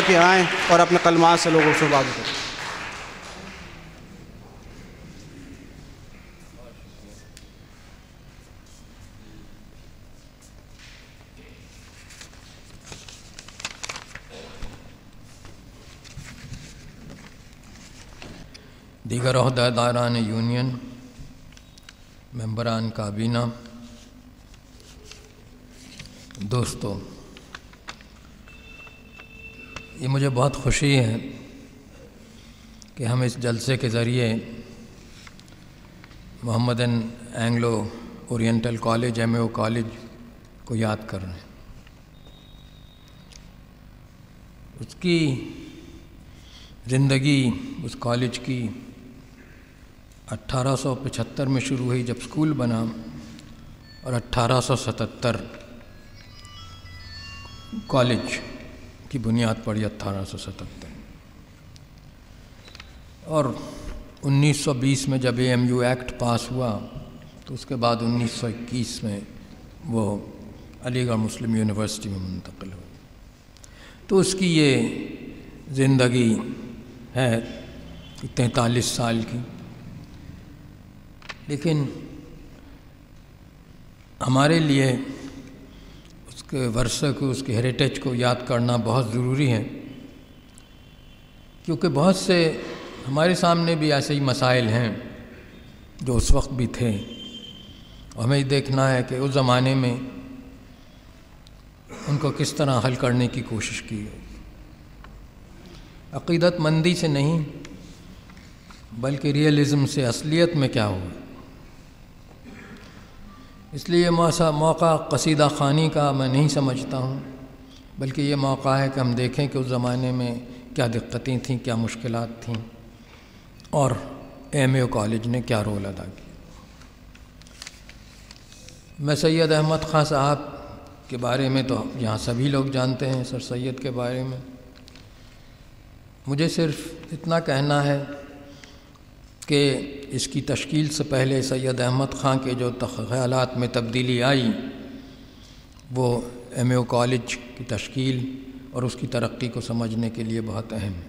ہوگا کہ آئیں اور اپنے کلمات سے لوگوں سے بات کریں۔ دیگر عہدہ داران یونین، ممبران کابینہ، دوستو یہ مجھے بہت خوشی ہے کہ ہم اس جلسے کے ذریعے Muhammad Anglo Oriental college, M A O college کو یاد کر رہے ہیں۔ اس کی زندگی اس کالج کی اٹھارہ سو پچہتر میں شروع ہوئی جب اسکول بنا اور اٹھارہ سو ستتر کالج کی بنیاد پڑی اٹھارہ سو ستتر۔ اور انیس سو بیس میں جب A M U act pass ہوا، تو اس کے بعد انیس سو اکیس میں وہ علی گڑھ مسلم یونیورسٹی میں منتقل ہوئی۔ تو اس کی یہ زندگی ہے تینتالیس سال کی۔ لیکن ہمارے لیے کے ورثے کو، اس کے ہیریٹیج کو یاد کرنا بہت ضروری ہے کیونکہ بہت سے ہمارے سامنے بھی ایسے ہی مسائل ہیں جو اس وقت بھی تھے۔ ہمیں دیکھنا ہے کہ اس زمانے میں ان کو کس طرح حل کرنے کی کوشش کی گئی۔ عقیدت مندی سے نہیں، بلکہ ریئلزم سے، اصلیت میں کیا ہوا۔ اس لیے یہ موقع قصیدہ خانی کا میں نہیں سمجھتا ہوں، بلکہ یہ موقع ہے کہ ہم دیکھیں کہ اس زمانے میں کیا دقتیں تھیں، کیا مشکلات تھیں۔ اور ایم اے کالج نے کیا رول ادا کیا۔ میں سید احمد خان صاحب کے بارے میں تو یہاں سبھی لوگ جانتے ہیں، سر سید کے بارے میں۔ مجھے صرف اتنا کہنا ہے کہ اس کی تشکیل سے پہلے سید احمد خان کے جو خیالات میں تبدیلی آئی، وہ ایم اے او کالج کی تشکیل اور اس کی ترقی کو سمجھنے کے لیے بہت اہم۔ ہے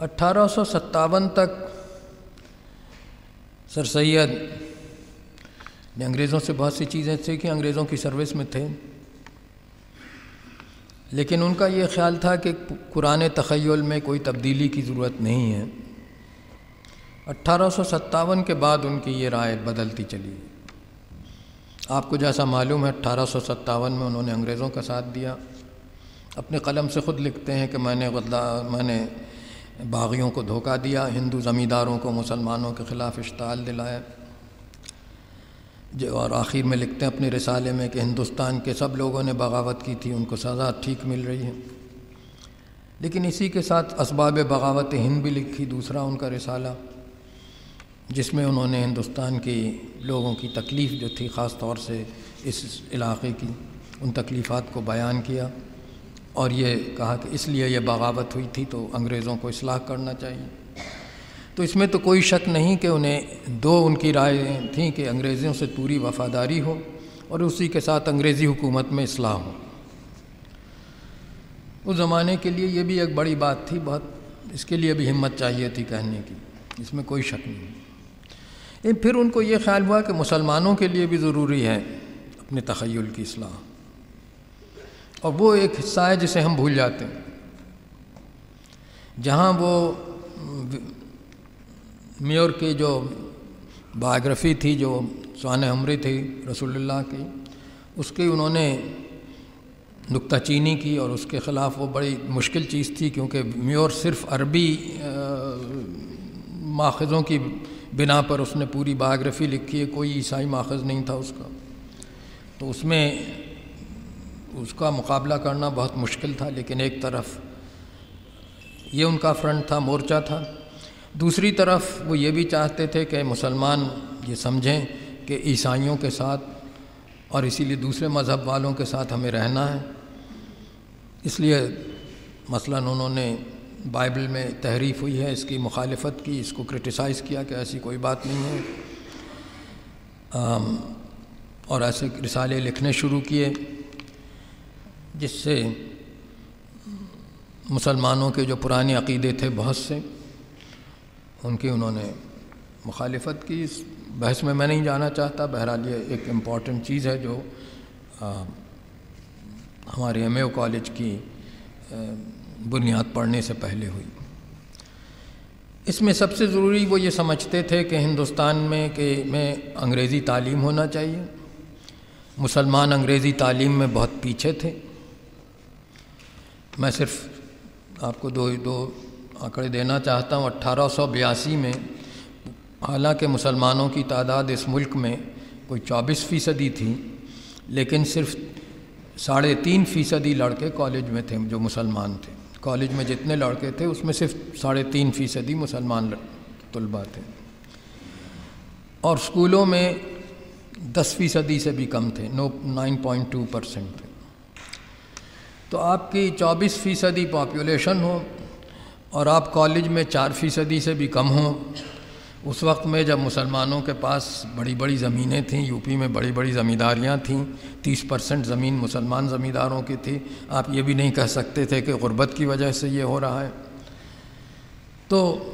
اٹھارہ سو ستاون تک سر سید نے انگریزوں سے بہت سی چیزیں سیکھیں انگریزوں کی سروس میں تھے۔ لیکن ان کا یہ خیال تھا کہ قرآن تخیل میں کوئی تبدیلی کی ضرورت نہیں ہے۔ اٹھارہ سو ستاون کے بعد ان کی یہ رائے بدلتی چلی۔ آپ کو جیسا معلوم ہے، اٹھارہ سو ستاون میں انہوں نے انگریزوں کا ساتھ دیا۔ اپنے قلم سے خود لکھتے ہیں کہ میں نے غدہ میں نے باغیوں کو دھوکہ دیا، ہندو زمینداروں کو، مسلمانوں کے خلاف اشتعال دلایا۔ جو اور آخر میں لکھتے ہیں اپنے رسالے میں کہ ہندوستان کے سب لوگوں نے بغاوت کی تھی، ان کو سزا ٹھیک مل رہی ہے۔ لیکن اسی کے ساتھ اسباب بغاوت ہند بھی لکھی، دوسرا ان کا رسالہ، جس میں انہوں نے ہندوستان کی لوگوں کی تکلیف جو تھی، خاص طور سے اس علاقے کی، ان تکلیفات کو بیان کیا۔ اور یہ کہا کہ اس لیے یہ بغاوت ہوئی تھی تو انگریزوں کو اصلاح کرنا چاہیے۔ تو اس میں تو کوئی شک نہیں کہ انہیں دو ان کی رائے تھیں کہ انگریزیوں سے پوری وفاداری ہو اور اسی کے ساتھ انگریزی حکومت میں اصلاح ہو۔ اس زمانے کے لیے یہ بھی ایک بڑی بات تھی، بہت اس کے لیے بھی ہمت چاہیے تھی کہنے کی۔ اس میں کوئی شک نہیں۔ پھر ان کو یہ خیال ہوا کہ مسلمانوں کے لیے بھی ضروری ہے اپنے تخیل کی اصلاح۔ اور وہ ایک حصہ ہے جسے ہم بھول جاتے ہیں۔ جہاں وہ میور کی جو بایوگرافی تھی، جو سوان عمری تھی رسول اللہ کی، اس کی انہوں نے نکتہ چینی کی اور اس کے خلاف وہ بڑی مشکل چیز تھی کیونکہ میور صرف عربی ماخذوں کی بنا پر اس نے پوری بایوگرافی لکھی ہے، کوئی عیسائی ماخذ نہیں تھا اس کا۔ تو اس میں اس کا مقابلہ کرنا بہت مشکل تھا، لیکن ایک طرف یہ ان کا فرنٹ تھا، مورچہ تھا۔ دوسری طرف وہ یہ بھی چاہتے تھے کہ مسلمان یہ سمجھیں کہ عیسائیوں کے ساتھ اور اسی لیے دوسرے مذہب والوں کے ساتھ ہمیں رہنا ہے۔ اس لیے مثلا انہوں نے بائبل میں تحریف ہوئی ہے، اس کی مخالفت کی، اس کو کرٹیسائز کیا کہ ایسی کوئی بات نہیں ہے۔ اور ایسے رسالے لکھنے شروع کیے، جس سے مسلمانوں کے جو پرانے عقیدے تھے بہت سے۔ ان کی انہوں نے مخالفت کی۔ اس بحث میں میں نہیں جانا چاہتا۔ بہرحال یہ ایک امپورٹنٹ چیز ہے جو ہمارے ایم اے کالج کی بنیاد پڑھنے سے پہلے ہوئی۔ اس میں سب سے ضروری وہ یہ سمجھتے تھے کہ ہندوستان میں کہ میں انگریزی تعلیم ہونا چاہیے۔ مسلمان انگریزی تعلیم میں بہت پیچھے تھے۔ میں صرف آپ کو دو دو آنکڑے دینا چاہتا ہوں اٹھارہ سو بیاسی میں۔ حالانکہ مسلمانوں کی تعداد اس ملک میں کوئی چوبیس فیصدی تھی، لیکن صرف ساڑھے تین فیصدی لڑکے کالج میں تھے جو مسلمان تھے۔ کالج میں جتنے لڑکے تھے، اس میں صرف ساڑھے تین فیصدی مسلمان طلباء تھے۔ اور اسکولوں میں دس فیصدی سے بھی کم تھے، نو، نائن پوائنٹ ٹو پرسینٹ تھے۔ تو آپ کی چوبیس فیصدی پاپولیشن ہو اور آپ کالج میں چار فیصدی سے بھی کم ہوں۔ اس وقت میں جب مسلمانوں کے پاس بڑی بڑی زمینیں تھیں، یو پی میں بڑی بڑی زمینداریاں تھیں، تیس پرسنٹ زمین مسلمان زمینداروں کی تھی، آپ یہ بھی نہیں کہہ سکتے تھے کہ غربت کی وجہ سے یہ ہو رہا ہے۔ تو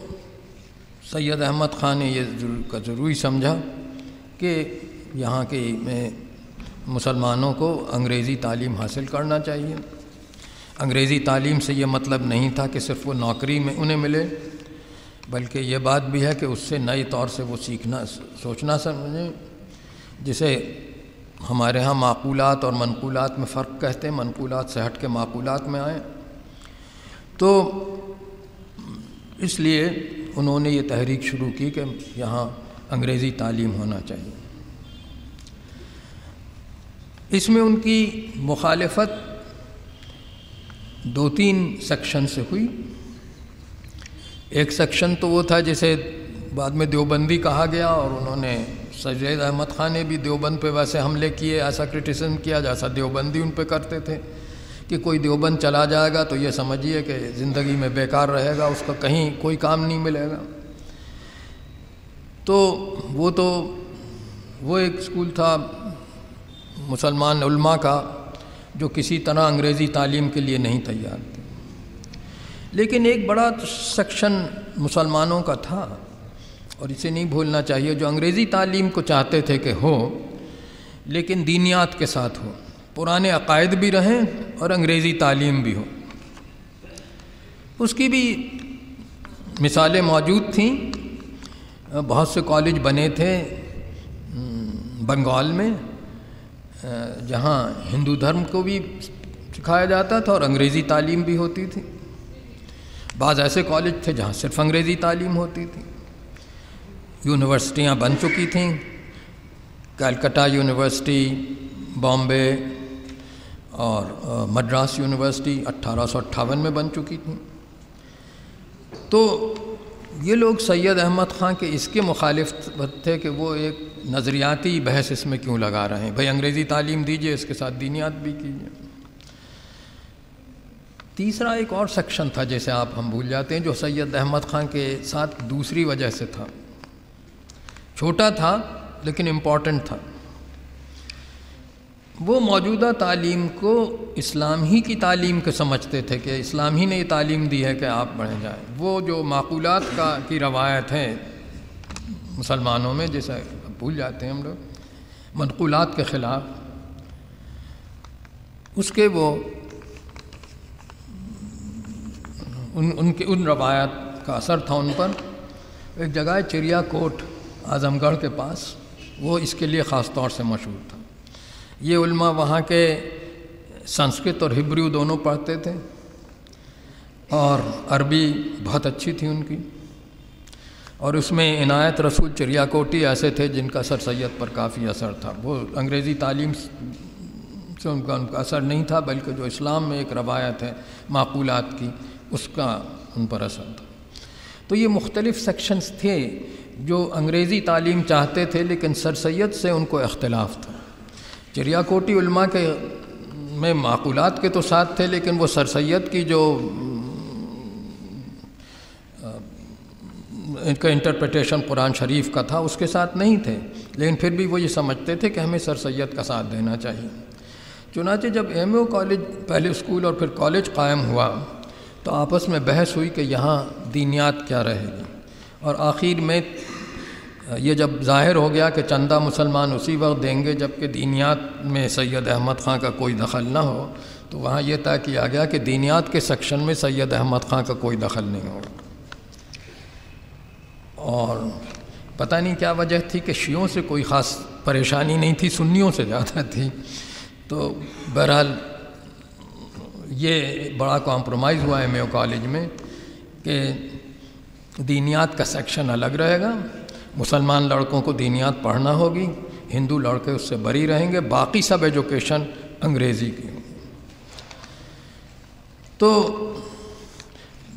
سید احمد خان نے یہ ضروری سمجھا کہ یہاں کے میں مسلمانوں کو انگریزی تعلیم حاصل کرنا چاہیے۔ انگریزی تعلیم سے یہ مطلب نہیں تھا کہ صرف وہ نوکری میں انہیں ملے، بلکہ یہ بات بھی ہے کہ اس سے نئی طور سے وہ سیکھنا، سوچنا سمجھیں۔ جسے ہمارے ہاں معقولات اور منقولات میں فرق کہتے ہیں، منقولات سے ہٹ کے معقولات میں آئیں تو اس لیے انہوں نے یہ تحریک شروع کی کہ یہاں انگریزی تعلیم ہونا چاہیے۔ اس میں ان کی مخالفت دو تین سیکشن سے ہوئی۔ ایک سیکشن تو وہ تھا جسے بعد میں دیوبندی کہا گیا اور انہوں نے سجید احمد خان نے بھی دیوبند پہ ویسے حملے کیے، ایسا کرٹیسزم کیا جیسا دیوبندی ان پہ کرتے تھے۔ کہ کوئی دیوبند چلا جائے گا تو یہ سمجھیے کہ زندگی میں بیکار رہے گا، اس کا کہیں کوئی کام نہیں ملے گا۔ تو وہ تو وہ ایک اسکول تھا مسلمان علماء کا۔ جو کسی طرح انگریزی تعلیم کے لیے نہیں تیار تھے۔ لیکن ایک بڑا سیکشن مسلمانوں کا تھا، اور اسے نہیں بھولنا چاہیے جو انگریزی تعلیم کو چاہتے تھے کہ ہو، لیکن دینیات کے ساتھ ہو۔ پرانے عقائد بھی رہیں اور انگریزی تعلیم بھی ہو۔ اس کی بھی مثالیں موجود تھیں۔ بہت سے کالج بنے تھے بنگال میں۔ جہاں ہندو دھرم کو بھی سکھایا جاتا تھا اور انگریزی تعلیم بھی ہوتی تھی۔ بعض ایسے کالج تھے جہاں صرف انگریزی تعلیم ہوتی تھی۔ یونیورسٹیاں بن چکی تھیں۔ کلکٹا یونیورسٹی، بامبے اور مدراس یونیورسٹی اٹھارہ سو اٹھاون میں بن چکی تھیں۔ تو یہ لوگ سید احمد خان کے اس کے مخالف تھے کہ وہ ایک نظریاتی بحث اس میں کیوں لگا رہے ہیں؟ بھائی انگریزی تعلیم دیجیے، اس کے ساتھ دینیات بھی کیجیے تیسرا ایک اور سیکشن تھا جیسے آپ ہم بھول جاتے ہیں، جو سید احمد خان کے ساتھ دوسری وجہ سے تھا۔ چھوٹا تھا لیکن امپورٹنٹ تھا۔ وہ موجودہ تعلیم کو اسلام ہی کی تعلیم کے سمجھتے تھے کہ اسلام ہی نے یہ تعلیم دی ہے کہ آپ بڑھیں جائیں۔ وہ جو معقولات کا کی روایت ہے مسلمانوں میں جیسے بھول جاتے ہیں ہم لوگ، منقولات کے خلاف، اس کے وہ، ان ان کے، ان روایات کا اثر تھا ان پر۔ ایک جگہ ہے چڑیا کوٹ، اعظم گڑھ کے پاس، وہ اس کے لیے خاص طور سے مشہور تھا۔ یہ علماء وہاں کے سنسکرت اور ہبریو دونوں پڑھتے تھے اور عربی بہت اچھی تھی ان کی اور اس میں عنایت رسول چڑیا کوٹی ایسے تھے جن کا سر سید پر کافی اثر تھا۔ وہ انگریزی تعلیم سے ان کا ان کا اثر نہیں تھا، بلکہ جو اسلام میں ایک روایت ہے معقولات کی، اس کا ان پر اثر تھا۔ تو یہ مختلف سیکشنز تھے جو انگریزی تعلیم چاہتے تھے، لیکن سر سید سے ان کو اختلاف تھا۔ چڑیا کوٹی علماء کے میں معقولات کے تو ساتھ تھے، لیکن وہ سر سید کی جو، ان کا انٹرپریٹیشن قرآن شریف کا تھا، اس کے ساتھ نہیں تھے۔ لیکن پھر بھی وہ یہ سمجھتے تھے کہ ہمیں سر سید کا ساتھ دینا چاہیے۔ چنانچہ جب ایم او کالج، پہلے اسکول اور پھر کالج قائم ہوا، تو آپس میں بحث ہوئی کہ یہاں دینیات کیا رہے گی۔ اور آخر میں یہ جب ظاہر ہو گیا کہ چندہ مسلمان اسی وقت دیں گے جبکہ دینیات میں سید احمد خان کا کوئی دخل نہ ہو، تو وہاں یہ طے کیا گیا کہ دینیات کے سیکشن میں سید احمد خان کا کوئی دخل نہیں ہوگا اور پتہ نہیں کیا وجہ تھی کہ شیعوں سے کوئی خاص پریشانی نہیں تھی، سنیوں سے زیادہ تھی۔ تو بہرحال یہ بڑا کمپرومائز ہوا ایم اے کالج میں کہ دینیات کا سیکشن الگ رہے گا۔ مسلمان لڑکوں کو دینیات پڑھنا ہوگی، ہندو لڑکے اس سے بری رہیں گے، باقی سب ایجوکیشن انگریزی کی تو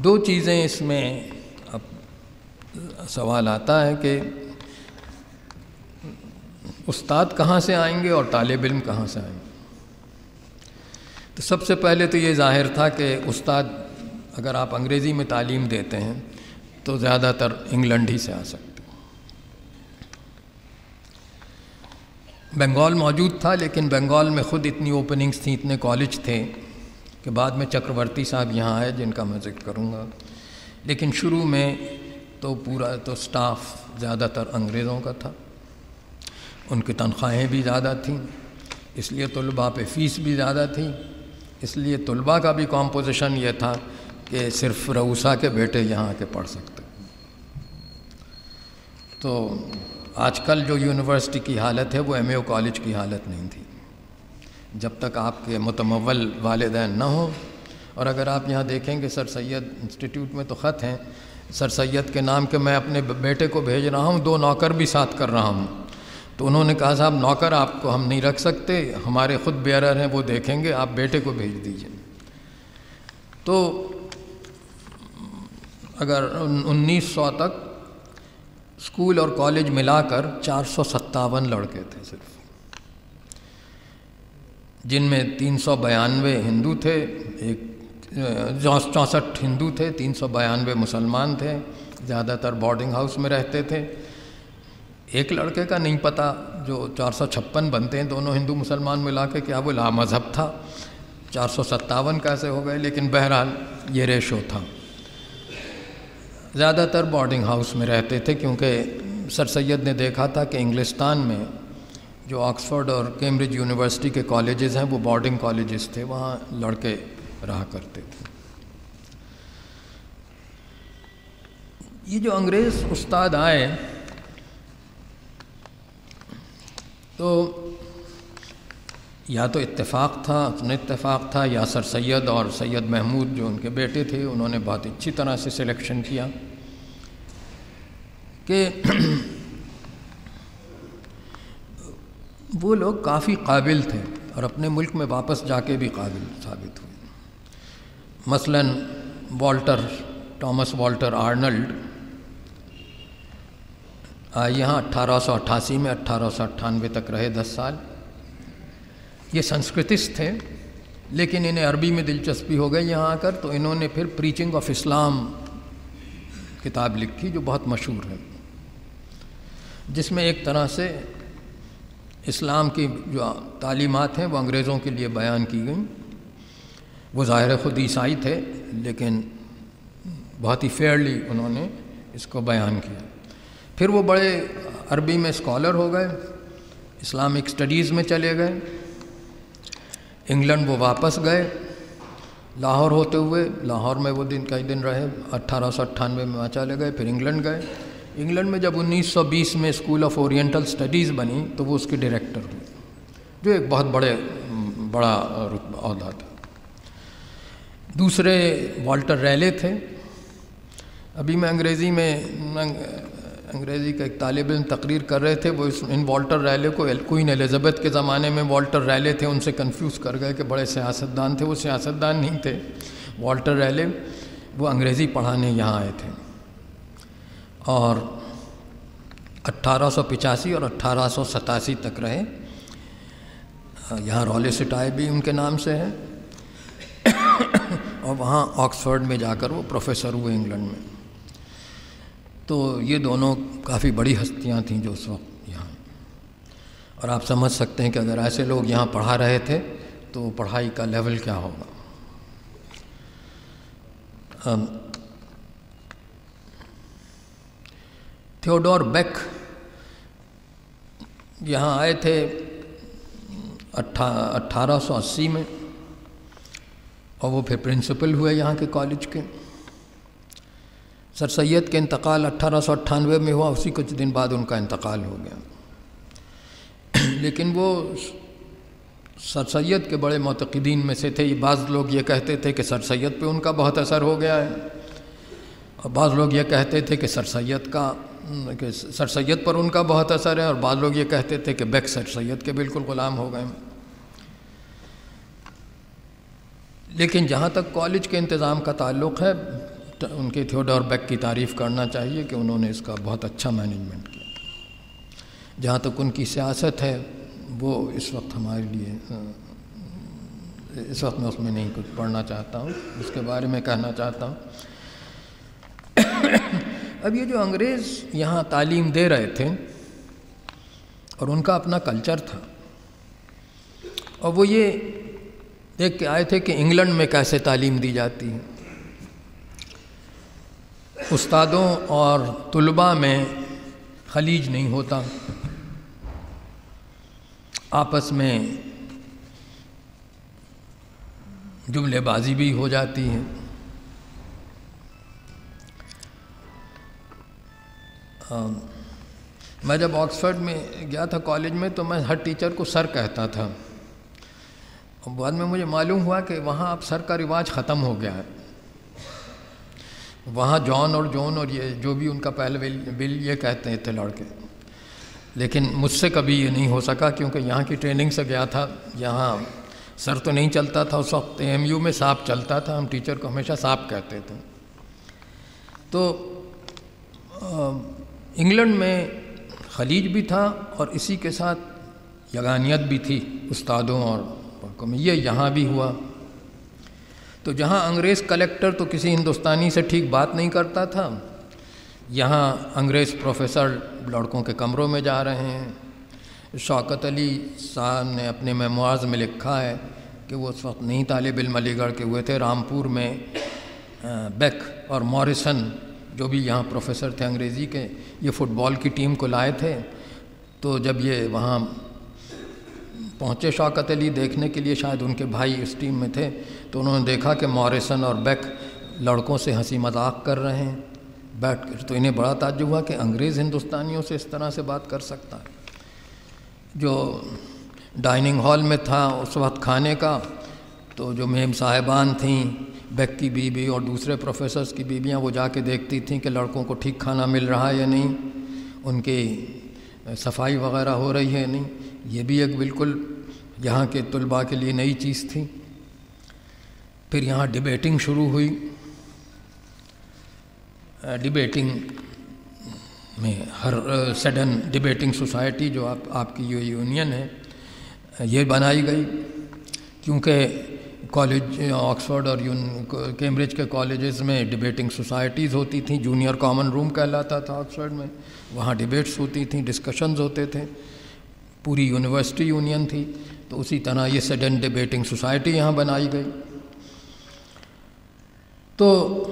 دو چیزیں اس میں اب سوال آتا ہے کہ استاد کہاں سے آئیں گے اور طالب علم کہاں سے آئیں گے؟ تو سب سے پہلے تو یہ ظاہر تھا کہ استاد اگر آپ انگریزی میں تعلیم دیتے ہیں تو زیادہ تر انگلینڈ ہی سے آ سکتے بنگال موجود تھا، لیکن بنگال میں خود اتنی اوپننگس تھیں، اتنے کالج تھے کہ بعد میں چکرورتی صاحب یہاں آئے، جن کا میں ذکر کروں گا۔ لیکن شروع میں تو پورا تو سٹاف زیادہ تر انگریزوں کا تھا۔ ان کی تنخواہیں بھی زیادہ تھیں، اس لیے طلباء پہ فیس بھی زیادہ تھی اس لیے طلباء کا بھی کمپوزیشن یہ تھا کہ صرف روسا کے بیٹے یہاں آ کے پڑھ سکتے۔ تو آج کل جو یونیورسٹی کی حالت ہے، وہ ایم اے او کالج کی حالت نہیں تھی۔ جب تک آپ کے متمول والدین نہ ہوں، اور اگر آپ یہاں دیکھیں گے، سر سید انسٹیٹیوٹ میں تو خط ہیں۔ سر سید کے نام کے میں اپنے بیٹے کو بھیج رہا ہوں، دو نوکر بھی ساتھ کر رہا ہوں۔ تو انہوں نے کہا، صاحب، نوکر آپ کو ہم نہیں رکھ سکتے، ہمارے خود بیرر ہیں، وہ دیکھیں گے، آپ بیٹے کو بھیج دیجیے تو اگر انیس سو تک اسکول اور کالج ملا کر چار سو ستاون لڑکے تھے صرف۔ جن میں تین سو بیانوے ہندو تھے، ایک چونسٹھ ہندو تھے، تین سو بیانوے مسلمان تھے، زیادہ تر بورڈنگ ہاؤس میں رہتے تھے۔ ایک لڑکے کا نہیں پتہ جو چار سو چھپن بنتے ہیں، دونوں ہندو مسلمان ملا کے کیا وہ لا مذہب تھا۔ چار سو ستاون کیسے ہو گئے، لیکن بہرحال یہ ریشو تھا۔ زیادہ تر بورڈنگ ہاؤس میں رہتے تھے کیونکہ سر سید نے دیکھا تھا کہ انگلستان میں جو آکسفورڈ اور کیمبرج یونیورسٹی کے کالجز ہیں، وہ بورڈنگ کالجز تھے، وہاں لڑکے رہا کرتے تھے۔ یہ جو انگریز استاد آئے، تو یا تو اتفاق تھا، اپنا اتفاق تھا، یا سر سید اور سید محمود جو ان کے بیٹے تھے، انہوں نے بہت اچھی طرح سے سلیکشن کیا کہ وہ لوگ کافی قابل تھے اور اپنے ملک میں واپس جا کے بھی قابل ثابت ہوئے۔ مثلا والٹر، ٹامس والٹر آرنلڈ یہاں اٹھارہ سو اٹھاسی میں اٹھارہ سو اٹھانوے تک رہے دس سال۔ یہ سنسکرتسٹ تھے لیکن انہیں عربی میں دلچسپی ہو گئی یہاں آ کر تو انہوں نے پھر پریچنگ آف اسلام کتاب لکھی جو بہت مشہور ہے۔ جس میں ایک طرح سے اسلام کی جو تعلیمات ہیں وہ انگریزوں کے لیے بیان کی گئیں۔ وہ ظاہر خود عیسائی تھے، لیکن بہت ہی فیئرلی انہوں نے اس کو بیان کیا۔ پھر وہ بڑے عربی میں اسکالر ہو گئے اسلامک اسٹڈیز میں چلے گئے۔ انگلینڈ وہ واپس گئے۔ لاہور ہوتے ہوئے، لاہور میں وہ دن کئی دن رہے۔ اٹھارہ سو اٹھانوے میں وہاں چلے گئے، پھر انگلینڈ گئے۔ انگلینڈ میں جب انیس سو بیس میں اسکول آف اورینٹل اسٹڈیز بنی، تو وہ اس کی ڈائریکٹر ہوئی جو ایک بہت بڑے، بڑا عہدہ تھا۔ دوسرے والٹر ریلے تھے۔ ابھی میں انگریزی میں انگریزی کا ایک طالب علم تقریر کر رہے تھے، وہ ان والٹر ریلے کو کوئن الزبتھ کے زمانے میں والٹر ریلے تھے، ان سے کنفیوز کر گئے کہ بڑے سیاستدان تھے۔ وہ سیاستدان نہیں تھے، والٹر ریلے، وہ انگریزی پڑھانے یہاں آئے تھے۔ اور اٹھارہ سو پچاسی اور اٹھارہ سو ستاسی تک رہے۔ یہاں رولے سٹائے بھی ان کے نام سے ہے اور وہاں آکسفورڈ میں جا کر وہ پروفیسر ہوئے انگلینڈ میں۔ تو یہ دونوں کافی بڑی ہستیاں تھیں جو اس وقت یہاں اور آپ سمجھ سکتے ہیں کہ اگر ایسے لوگ یہاں پڑھا رہے تھے تو پڑھائی کا لیول کیا ہوگا۔ تھیوڈور بیک یہاں آئے تھے اٹھارہ سو اسی میں اور وہ پھر پرنسپل ہوئے یہاں کے کالج کے۔ سر سید کے انتقال اٹھارہ سو اٹھانوے میں ہوا، اسی کچھ دن بعد ان کا انتقال ہو گیا۔ لیکن وہ سر سید کے بڑے معتقدین میں سے تھے۔ یہ بعض لوگ یہ کہتے تھے کہ سر سید پہ ان کا بہت اثر ہو گیا ہے۔ اور بعض لوگ یہ کہتے تھے کہ سر سید کا، کہ سر سید پر ان کا بہت اثر ہے۔ اور بعض لوگ یہ کہتے تھے کہ بیک سر سید کے بالکل غلام ہو گئے۔ لیکن جہاں تک کالج کے انتظام کا تعلق ہے ان کے تھیوڈور بیک کی تعریف کرنا چاہیے کہ انہوں نے اس کا بہت اچھا مینجمنٹ کیا۔ جہاں تک ان کی سیاست ہے، وہ اس وقت ہمارے لیے، اس وقت میں اس میں نہیں کچھ پڑھنا چاہتا ہوں۔ اس کے بارے میں کہنا چاہتا ہوں۔ اب یہ جو انگریز یہاں تعلیم دے رہے تھے، اور ان کا اپنا کلچر تھا، اور وہ یہ دیکھ کے آئے تھے کہ انگلینڈ میں کیسے تعلیم دی جاتی ہے۔ استادوں اور طلباء میں خلیج نہیں ہوتا۔ آپس میں جملے بازی بھی ہو جاتی ہے میں جب آکسفرڈ میں گیا تھا کالج میں تو میں ہر ٹیچر کو سر کہتا تھا۔ بعد میں مجھے معلوم ہوا کہ وہاں اب سر کا رواج ختم ہو گیا ہے۔ وہاں جان اور جون اور یہ جو بھی ان کا پہلے بل یہ کہتے تھے لڑکے۔ لیکن مجھ سے کبھی یہ نہیں ہو سکا کیونکہ یہاں کی ٹریننگ سے گیا تھا۔ یہاں سر تو نہیں چلتا تھا، اس وقت ایم یو میں سانپ چلتا تھا، ہم ٹیچر کو ہمیشہ سانپ کہتے تھے۔ تو انگلینڈ میں خلیج بھی تھا اور اسی کے ساتھ یگانیت بھی تھی، استادوں اور میں۔ یہ یہاں بھی ہوا۔ تو جہاں انگریز کلیکٹر تو کسی ہندوستانی سے ٹھیک بات نہیں کرتا تھا۔ یہاں انگریز پروفیسر لڑکوں کے کمروں میں جا رہے ہیں۔ شوکت علی صاحب نے اپنے میموارز میں لکھا ہے کہ وہ اس وقت نہیں طالب علم علی گڑھ کے ہوئے تھے، رامپور میں بیک اور موریسن جو بھی یہاں پروفیسر تھے انگریزی کے، یہ فٹ بال کی ٹیم کو لائے تھے۔ تو جب یہ وہاں پہنچے شوکت علی دیکھنے کے لیے، شاید ان کے بھائی اس ٹیم میں تھے تو انہوں نے دیکھا کہ موریسن اور بیک لڑکوں سے ہنسی مذاق کر رہے ہیں۔ بیٹھ کر تو انہیں بڑا تعجب ہوا کہ انگریز ہندوستانیوں سے اس طرح سے بات کر سکتا ہے۔ جو ڈائننگ ہال میں تھا اس وقت کھانے کا، تو جو میم صاحبان تھیں، بیک کی بیوی اور دوسرے پروفیسرز کی بیویاں، وہ جا کے دیکھتی تھیں کہ لڑکوں کو ٹھیک کھانا مل رہا ہے یا نہیں۔ ان کی صفائی وغیرہ ہو رہی ہے یا نہیں۔ یہ بھی ایک بالکل یہاں کے طلباء کے لیے نئی چیز تھی۔ پھر یہاں ڈبیٹنگ شروع ہوئی۔ ڈبیٹنگ میں ہر سڈن ڈبیٹنگ سوسائٹی جو آپ آپ کی یہ یونین ہے یہ بنائی گئی۔ کیونکہ کالج آکسفورڈ اور کیمبرج کے کالجز میں ڈبیٹنگ سوسائٹیز ہوتی تھیں۔ جونیئر کامن روم کہلاتا تھا آکسفورڈ میں۔ وہاں ڈبیٹس ہوتی تھیں ڈسکشنز ہوتے تھے۔ پوری یونیورسٹی یونین تھی۔ تو اسی طرح یہ سڈن ڈبیٹنگ سوسائٹی یہاں بنائی گئی۔ تو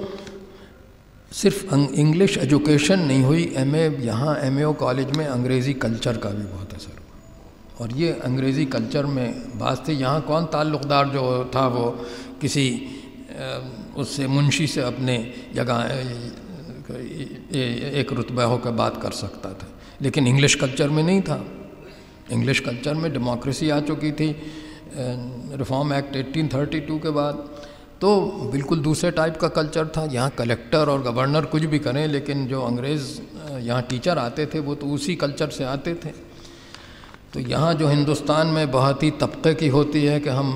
صرف انگلش ایجوکیشن نہیں ہوئی، ایم اے یہاں ایم اے او کالج میں انگریزی کلچر کا بھی بہت اثر ہوا۔ اور یہ انگریزی کلچر میں بعض تھی یہاں کون تعلق دار جو تھا وہ کسی اس سے منشی سے اپنے جگہ ایک رتبہ ہو کے بات کر سکتا تھا۔ لیکن انگلش کلچر میں نہیں تھا۔ انگلش کلچر میں ڈیموکریسی آ چکی تھی reform act eighteen thirty two کے بعد۔ تو بالکل دوسرے ٹائپ کا کلچر تھا، یہاں کلیکٹر اور گورنر کچھ بھی کریں، لیکن جو انگریز یہاں ٹیچر آتے تھے، وہ تو اسی کلچر سے آتے تھے۔ تو یہاں جو ہندوستان میں بہت ہی طبقے کی ہوتی ہے کہ ہم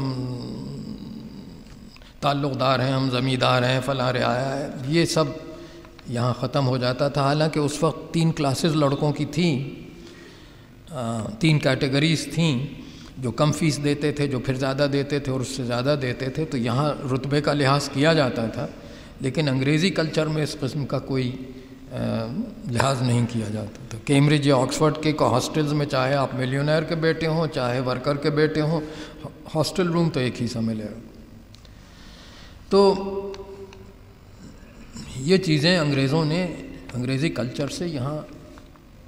تعلق دار ہیں، ہم زمیندار ہیں، فلاں رعایا ہے، یہ سب یہاں ختم ہو جاتا تھا۔ حالانکہ اس وقت تین کلاسز لڑکوں کی تھیں تین کیٹیگریز تھیں۔ جو کم فیس دیتے تھے، جو پھر زیادہ دیتے تھے اور اس سے زیادہ دیتے تھے، تو یہاں رتبے کا لحاظ کیا جاتا تھا، لیکن انگریزی کلچر میں اس قسم کا کوئی لحاظ نہیں کیا جاتا تھا۔ کیمبرج یا آکسفرڈ کے ہاسٹلز میں چاہے آپ ملینئر کے بیٹے ہوں، چاہے ورکر کے بیٹے ہوں، ہاسٹل روم تو ایک ہی سا ملے گا تو یہ چیزیں انگریزوں نے، انگریزی کلچر سے یہاں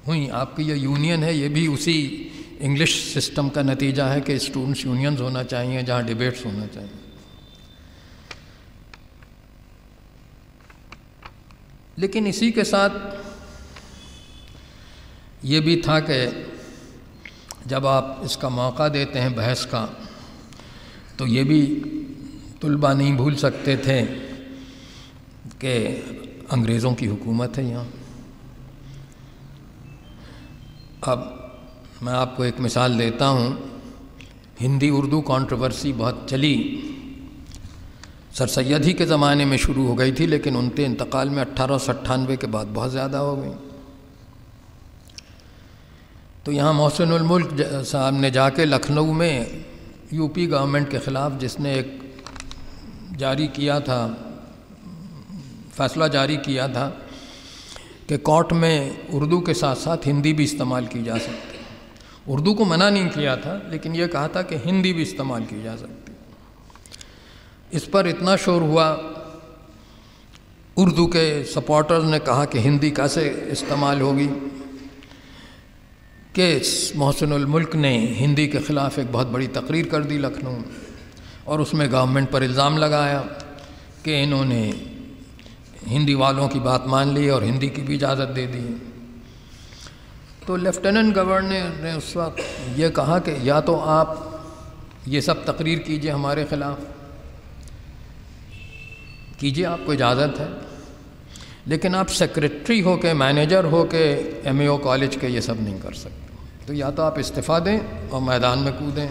ہوئیں۔ آپ کی یہ یونین ہے، یہ بھی اسی انگلش سسٹم کا نتیجہ ہے کہ اسٹوڈنٹس یونینز ہونا چاہیے جہاں ڈبیٹس ہونا چاہیے۔ لیکن اسی کے ساتھ یہ بھی تھا کہ جب آپ اس کا موقع دیتے ہیں بحث کا، تو یہ بھی طلبہ نہیں بھول سکتے تھے کہ انگریزوں کی حکومت ہے یہاں۔ اب میں آپ کو ایک مثال دیتا ہوں۔ ہندی اردو کانٹروورسی بہت چلی۔ سر سید ہی کے زمانے میں شروع ہو گئی تھی، لیکن ان کے انتقال میں اٹھارہ سو اٹھانوے کے بعد بہت زیادہ ہو گئی۔ تو یہاں محسن الملک صاحب نے جا کے لکھنؤ میں یو پی گورنمنٹ کے خلاف جس نے ایک جاری کیا تھا، فیصلہ جاری کیا تھا کہ کورٹ میں اردو کے ساتھ ساتھ ہندی بھی استعمال کی جا سکتی۔ اردو کو منع نہیں کیا تھا، لیکن یہ کہا تھا کہ ہندی بھی استعمال کی جا سکتی۔ اس پر اتنا شور ہوا۔ اردو کے سپورٹرز نے کہا کہ ہندی کیسے استعمال ہوگی؟ کہ محسن الملک نے ہندی کے خلاف ایک بہت بڑی تقریر کر دی لکھنؤ اور اس میں گورنمنٹ پر الزام لگایا کہ انہوں نے ہندی والوں کی بات مان لی اور ہندی کی بھی اجازت دے دی۔ تو لیفٹیننٹ گورنر نے اس وقت یہ کہا کہ یا تو آپ یہ سب تقریر کیجیے ہمارے خلاف۔ کیجیے آپ کو اجازت ہے۔ لیکن آپ سیکرٹری ہو کے، مینیجر ہو کے ایم اے او کالج کے یہ سب نہیں کر سکتے۔ تو یا تو آپ استعفیٰ دیں اور میدان میں کودیں۔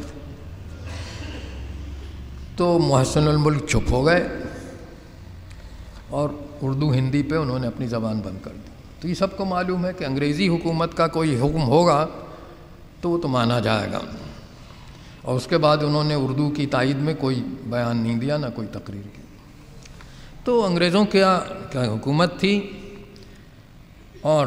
تو محسن الملک چھپ ہو گئے اور اردو ہندی پہ انہوں نے اپنی زبان بند کر دی۔ تو یہ سب کو معلوم ہے کہ انگریزی حکومت کا کوئی حکم ہوگا تو وہ تو مانا جائے گا۔ اور اس کے بعد انہوں نے اردو کی تائید میں کوئی بیان نہیں دیا، نہ کوئی تقریر کی۔ تو انگریزوں کیا کیا حکومت تھی اور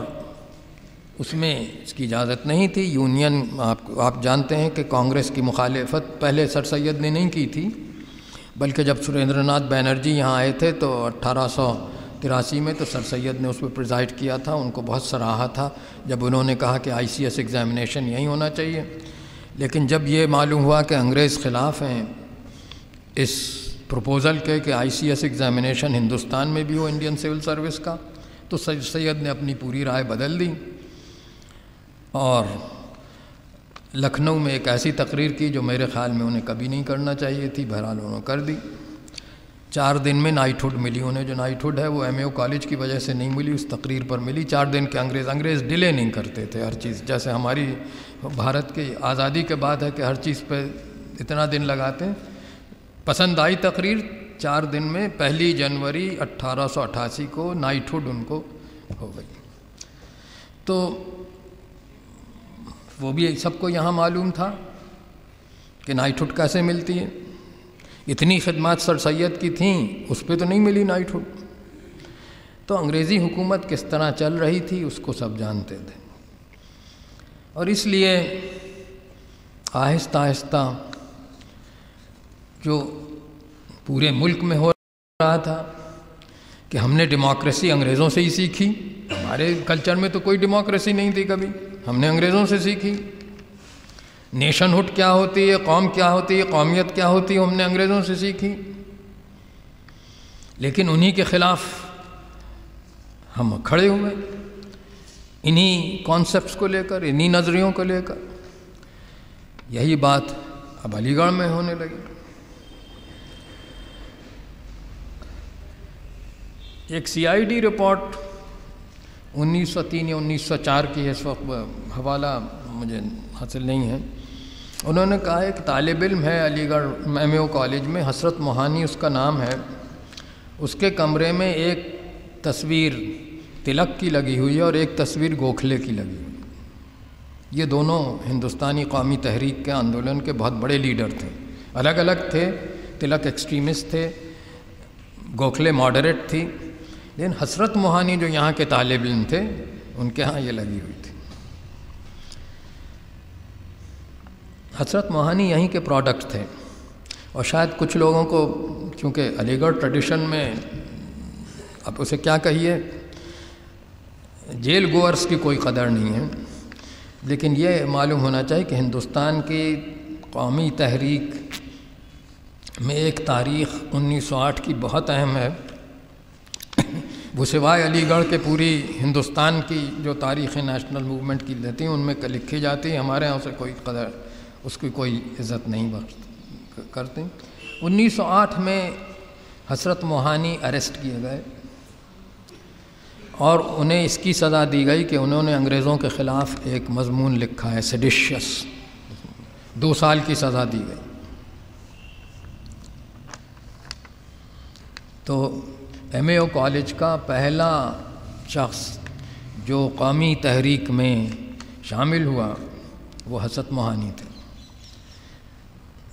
اس میں اس کی اجازت نہیں تھی۔ یونین، آپ آپ جانتے ہیں کہ کانگریس کی مخالفت پہلے سر سید نے نہیں کی تھی، بلکہ جب سریندر ناتھ بینرجی یہاں آئے تھے تو اٹھارہ سو تراسی میں تو سر سید نے اس پہ پرزائڈ کیا تھا، ان کو بہت سراہا تھا جب انہوں نے کہا کہ آئی سی ایس ایگزامینیشن یہی ہونا چاہیے۔ لیکن جب یہ معلوم ہوا کہ انگریز خلاف ہیں، اس پروپوزل کے کہ I C S examination Hindustan میں بھی ہو انڈین سول سروس کا، تو سر سید نے اپنی پوری رائے بدل دی۔ اور لکھنؤ میں ایک ایسی تقریر کی جو میرے خیال میں انہیں کبھی نہیں کرنا چاہیے تھی، بہرحال انہوں نے کر دی۔ چار دن میں نائٹ ہوڈ ملی انہیں، جو نائٹ ہوڈ ہے وہ ایم اے او کالج کی وجہ سے نہیں ملی، اس تقریر پر ملی۔ چار دن کے انگریز انگریز ڈیلے نہیں کرتے تھے ہر چیز۔ جیسے ہماری بھارت کی آزادی کے بعد ہے کہ ہر چیز پہ اتنا دن لگاتے ہیں۔ پسند آئی تقریر چار دن میں، پہلی جنوری اٹھارہ سو اٹھاسی کو نائٹ ہوڈ ان کو ہو گئی۔ تو وہ بھی سب کو یہاں معلوم تھا کہ نائٹ ہوڈ کیسے ملتی ہے۔ اتنی خدمات سر سید کی تھیں، اس پہ تو نہیں ملی نائٹ ہوڈ تو انگریزی حکومت کس طرح چل رہی تھی، اس کو سب جانتے تھے۔ اور اس لیے آہستہ آہستہ جو پورے ملک میں ہو رہا تھا کہ ہم نے ڈیموکریسی انگریزوں سے ہی سیکھی۔ ہمارے کلچر میں تو کوئی ڈیموکریسی نہیں تھی کبھی۔ ہم نے انگریزوں سے سیکھی۔ نیشن ہوڈ کیا ہوتی ہے، قوم کیا ہوتی ہے، قومیت کیا ہوتی ہے، ہم نے انگریزوں سے سیکھی۔ لیکن انہی کے خلاف ہم کھڑے ہوئے۔ انہی کانسیپٹس کو لے کر، انہی نظریوں کو لے کر۔ یہی بات اب علی گڑھ میں ہونے لگی۔ ایک سی آئی ڈی رپورٹ انیس سو تین یا انیس سو چار کی اس وقت حوالہ مجھے حاصل نہیں ہے۔ انہوں نے کہا ایک طالب علم ہے علی گڑھ ایم اے او کالج میں، حسرت موہانی اس کا نام ہے۔ اس کے کمرے میں ایک تصویر تلک کی لگی ہوئی ہے اور ایک تصویر گوکھلے کی لگی ہوئی یہ دونوں ہندوستانی قومی تحریک کے آندولن کے بہت بڑے لیڈر تھے۔ الگ الگ تھے، تلک ایکسٹریمسٹ تھے، گوکھلے ماڈریٹ تھی۔ لیکن حسرت موہانی جو یہاں کے طالب علم تھے، ان کے ہاں یہ لگی ہوئی تھی۔ حسرت موہانی یہیں کے پروڈکٹ تھے۔ اور شاید کچھ لوگوں کو کیونکہ علی گڑھ ٹریڈیشن میں اب اسے کیا کہیے؟ جیل گوئرس کی کوئی قدر نہیں ہے۔ لیکن یہ معلوم ہونا چاہیے کہ ہندوستان کی قومی تحریک میں ایک تاریخ انیس سو آٹھ کی بہت اہم ہے۔ وہ سوائے علی گڑھ کے پوری ہندوستان کی جو تاریخ نیشنل موومنٹ کی لیتی ہیں، ان میں لکھی جاتی ہے ہمارے یہاں اسے کوئی قدر اس کی کوئی عزت نہیں کرتے۔ انیس سو آٹھ میں حسرت موہانی اریسٹ کیے گئے۔ اور انہیں اس کی سزا دی گئی کہ انہوں نے انگریزوں کے خلاف ایک مضمون لکھا ہے سیڈیشیس دو سال کی سزا دی گئی۔ تو ایم اے او کالج کا پہلا شخص جو قومی تحریک میں شامل ہوا، وہ حسرت موہانی تھے۔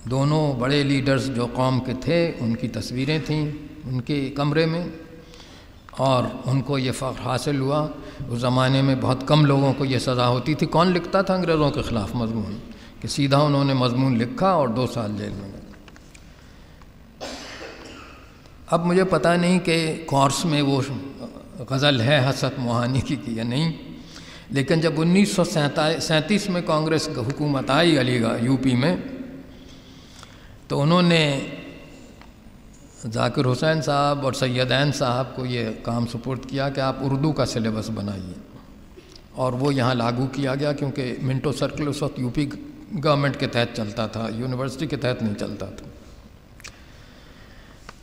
دونوں بڑے لیڈرز جو قوم کے تھے، ان کی تصویریں تھیں ان کے کمرے میں، اور ان کو یہ فخر حاصل ہوا۔ اس زمانے میں بہت کم لوگوں کو یہ سزا ہوتی تھی۔ کون لکھتا تھا انگریزوں کے خلاف مضمون؟ کہ سیدھا انہوں نے مضمون لکھا اور دو سال جیل میں گئے۔ اب مجھے پتہ نہیں کہ کورس میں وہ غزل ہے حسرت موہانی کی یا نہیں، لیکن جب انیس سو سینتیس میں کانگریس حکومت آئی علی گڑھ، یو پی میں تو انہوں نے ذاکر حسین صاحب اور سیدین صاحب کو یہ کام سپورٹ کیا کہ آپ اردو کا سلیبس بنائیے۔ اور وہ یہاں لاگو کیا گیا کیونکہ منٹو سرکل اس وقت یو پی گورنمنٹ کے تحت چلتا تھا، یونیورسٹی کے تحت نہیں چلتا تھا۔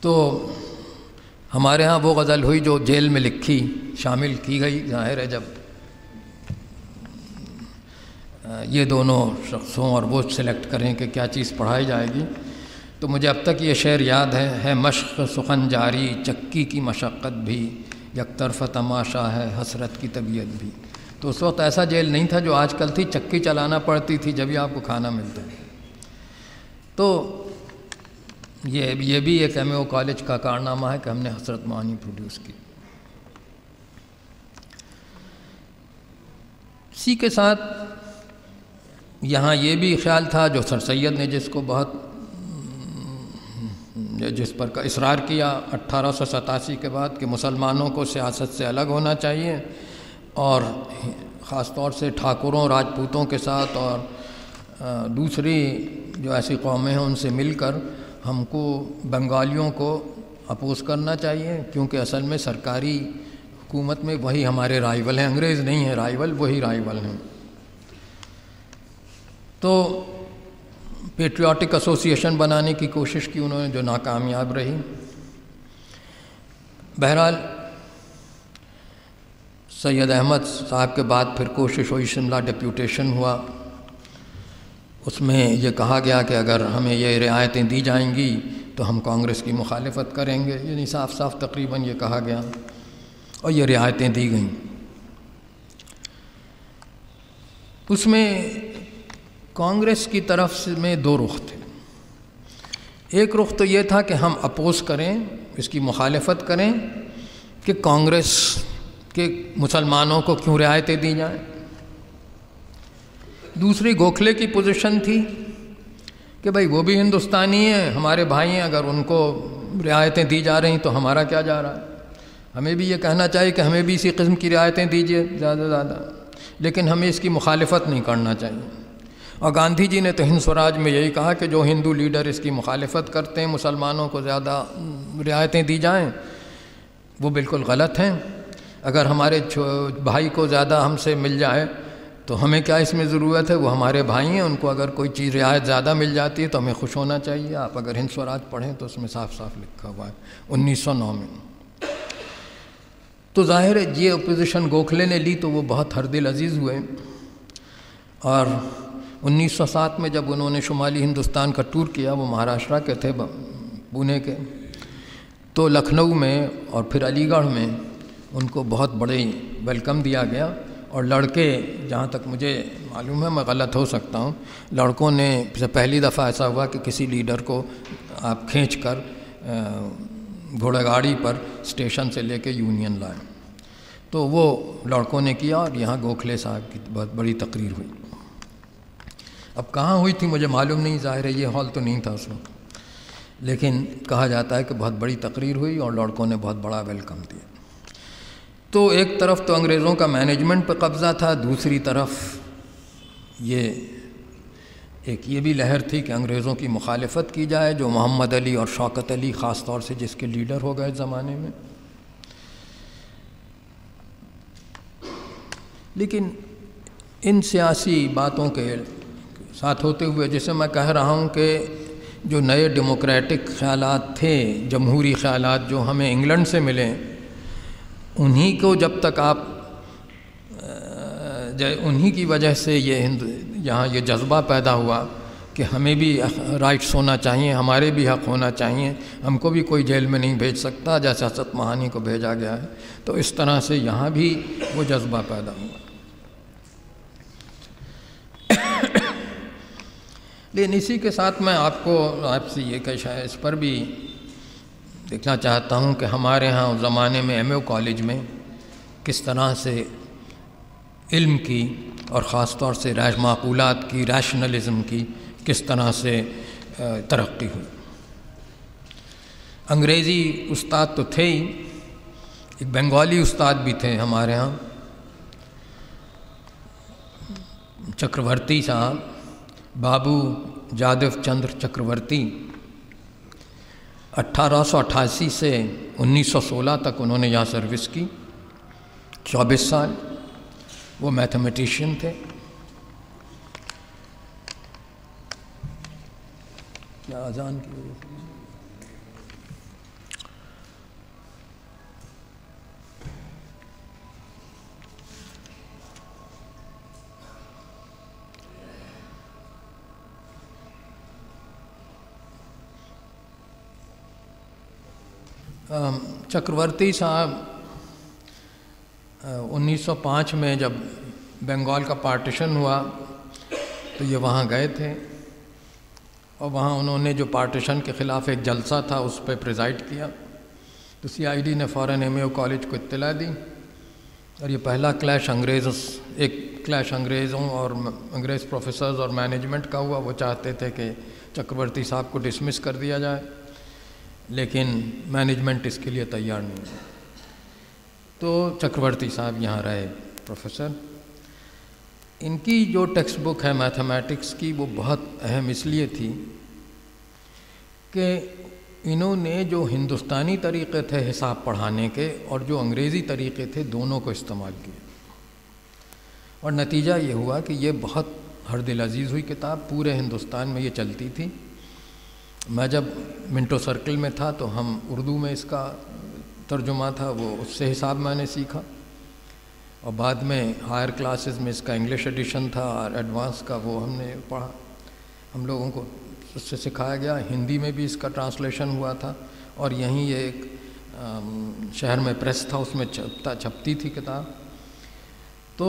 تو ہمارے ہاں وہ غزل ہوئی جو جیل میں لکھی، شامل کی گئی، ظاہر ہے جب یہ دونوں شخصوں اور وہ سلیکٹ کریں کہ کیا چیز پڑھائی جائے گی۔ تو مجھے اب تک یہ شعر یاد ہے ہے مشق، سخن جاری، چکی کی مشقت بھی یک طرف تماشا ہے، حسرت کی طبیعت بھی۔ تو اس وقت ایسا جیل نہیں تھا جو آج کل تھی، چکی چلانا پڑتی تھی جب ہی آپ کو کھانا ملتا ہے۔ تو یہ یہ بھی ایک ایم اے او کالج کا کارنامہ ہے کہ ہم نے حسرت معنی پروڈیوس کی۔ اسی کے ساتھ یہاں یہ بھی خیال تھا جو سر سید نے جس کو بہت جس پر کا اصرار کیا اٹھارہ سو ستاسی کے بعد کہ مسلمانوں کو سیاست سے الگ ہونا چاہیے اور خاص طور سے ٹھاکروں، راجپوتوں کے ساتھ اور دوسری جو ایسی قومیں ہیں ان سے مل کر ہم کو بنگالیوں کو اپوز کرنا چاہیے کیونکہ اصل میں سرکاری حکومت میں وہی ہمارے رائیول ہیں، انگریز نہیں ہیں رائیول وہی رائیول ہیں۔ تو پیٹریوٹک ایسوسیشن بنانے کی کوشش کی انہوں نے جو ناکامیاب رہی۔ بہرحال، سید احمد صاحب کے بعد پھر کوشش ہوئی، شملہ ڈپیوٹیشن ہوا۔ اس میں یہ کہا گیا کہ اگر ہمیں یہ رعایتیں دی جائیں گی تو ہم کانگریس کی مخالفت کریں گے۔ یعنی صاف صاف تقریباً یہ کہا گیا۔ اور یہ رعایتیں دی گئیں۔ اس میں کانگریس کی طرف میں دو رخ تھے۔ ایک رخ تو یہ تھا کہ ہم اپوز کریں، اس کی مخالفت کریں کہ کانگریس کے مسلمانوں کو کیوں رعایتیں دی جائیں۔ دوسری گوکھلے کی پوزیشن تھی کہ بھائی وہ بھی ہندوستانی ہیں، ہمارے بھائی ہیں، اگر ان کو رعایتیں دی جا رہی تو ہمارا کیا جا رہا ہے؟ ہمیں بھی یہ کہنا چاہیے کہ ہمیں بھی اسی قسم کی رعایتیں دیجیے زیادہ سے زیادہ۔ لیکن ہمیں اس کی مخالفت نہیں کرنا چاہیے۔ اور گاندھی جی نے تو ہند سوراج میں یہی کہا کہ جو ہندو لیڈر اس کی مخالفت کرتے ہیں، مسلمانوں کو زیادہ رعایتیں دی جائیں، وہ بالکل غلط ہیں۔ اگر ہمارے بھائی کو زیادہ ہم سے مل جائے، تو ہمیں کیا اس میں ضرورت ہے؟ وہ ہمارے بھائی ہیں، ان کو اگر کوئی چیز رعایت زیادہ مل جاتی ہے تو ہمیں خوش ہونا چاہیے۔ آپ اگر ہند سوراج پڑھیں تو اس میں صاف صاف لکھا ہوا ہے انیس سو نو میں۔ تو ظاہر ہے، یہ اپوزیشن گوکھلے نے لی تو وہ بہت ہر دل عزیز ہوئے۔ اور انیس سو سات میں جب انہوں نے شمالی ہندوستان کا ٹور کیا، وہ مہاراشٹرا کے تھے، پونے کے، تو لکھنؤ میں اور پھر علی گڑھ میں ان کو بہت بڑے ویلکم دیا گیا اور لڑکے، جہاں تک مجھے معلوم ہے، میں غلط ہو سکتا ہوں، لڑکوں نے پہلی دفعہ ایسا ہوا کہ کسی لیڈر کو آپ کھینچ کر گھوڑا گاڑی پر اسٹیشن سے لے کے یونین لائے۔ تو وہ لڑکوں نے کیا اور یہاں گوکھلے صاحب کی بہت بڑی تقریر ہوئی۔ اب کہاں ہوئی تھی مجھے معلوم نہیں، ظاہر ہے یہ ہال تو نہیں تھا اس وقت۔ لیکن کہا جاتا ہے کہ بہت بڑی تقریر ہوئی اور لڑکوں نے بہت بڑا ویلکم دیا۔ تو ایک طرف تو انگریزوں کا مینجمنٹ پہ قبضہ تھا، دوسری طرف یہ ایک یہ بھی لہر تھی کہ انگریزوں کی مخالفت کی جائے، جو محمد علی اور شوکت علی خاص طور سے جس کے لیڈر ہو گئے زمانے میں۔ لیکن ان سیاسی باتوں کے ساتھ ہوتے ہوئے جسے میں کہہ رہا ہوں کہ جو نئے ڈیموکریٹک خیالات تھے، جمہوری خیالات جو ہمیں انگلینڈ سے ملے، انہی کو جب تک آپ انہی کی وجہ سے یہ ہند، یہاں یہ جذبہ پیدا ہوا کہ ہمیں بھی رائٹس ہونا چاہیے، ہمارے بھی حق ہونا چاہیے، ہم کو بھی کوئی جیل میں نہیں بھیج سکتا جیسے حسط مہانی کو بھیجا گیا ہے۔ تو اس طرح سے یہاں بھی وہ جذبہ پیدا ہوا۔ لیکن اسی کے ساتھ میں آپ کو آپ سے یہ کہ شاید اس پر بھی دیکھنا چاہتا ہوں کہ ہمارے ہاں اس زمانے میں ایم اے کالج میں کس طرح سے علم کی اور خاص طور سے معقولات کی ریشنلزم کی کس طرح سے ترقی ہوئی۔ انگریزی استاد تو تھے ہی، ایک بنگالی استاد بھی تھے ہمارے ہاں۔ چکرورتی صاحب بابو جادو چندر چکرورتی اٹھارہ سو اٹھاسی سے انیس سو سولہ تک انہوں نے یہاں سروس کی چوبیس سال وہ میتھمیٹیشین تھے اذان کی چکرورتی صاحب انیس سو پانچ میں جب بنگال کا پارٹیشن ہوا، تو یہ وہاں گئے تھے۔ اور وہاں انہوں نے جو پارٹیشن کے خلاف ایک جلسہ تھا، اس پہ پریزائڈ کیا۔ تو سی آئی ڈی نے فوراً ایم اے او کالج کو اطلاع دی۔ اور یہ پہلا کلیش انگریز ایک کلیش انگریزوں اور انگریز پروفیسرز اور مینجمنٹ کا ہوا۔ وہ چاہتے تھے کہ چکرورتی صاحب کو ڈسمس کر دیا جائے۔ لیکن مینجمنٹ اس کے لیے تیار نہیں ہے۔ تو چکرورتی صاحب یہاں رہے، پروفیسر۔ ان کی جو ٹیکسٹ بک ہے میتھمیٹکس کی، وہ بہت اہم اس لیے تھی کہ انہوں نے جو ہندوستانی طریقے تھے حساب پڑھانے کے اور جو انگریزی طریقے تھے، دونوں کو استعمال کیے۔ اور نتیجہ یہ ہوا کہ یہ بہت ہر دل عزیز ہوئی کتاب، پورے ہندوستان میں یہ چلتی تھی۔ میں جب منٹو سرکل میں تھا تو ہم اردو میں اس کا ترجمہ تھا، وہ اس سے حساب میں نے سیکھا۔ اور بعد میں ہائر کلاسز میں اس کا انگلش ایڈیشن تھا، اور ایڈوانس کا وہ ہم نے پڑھا۔ ہم لوگوں کو اس سے سکھایا گیا۔ ہندی میں بھی اس کا ٹرانسلیشن ہوا تھا، اور یہیں یہ ایک شہر میں پریس تھا، اس میں چھپتا، چھپتی تھی کتاب۔ تو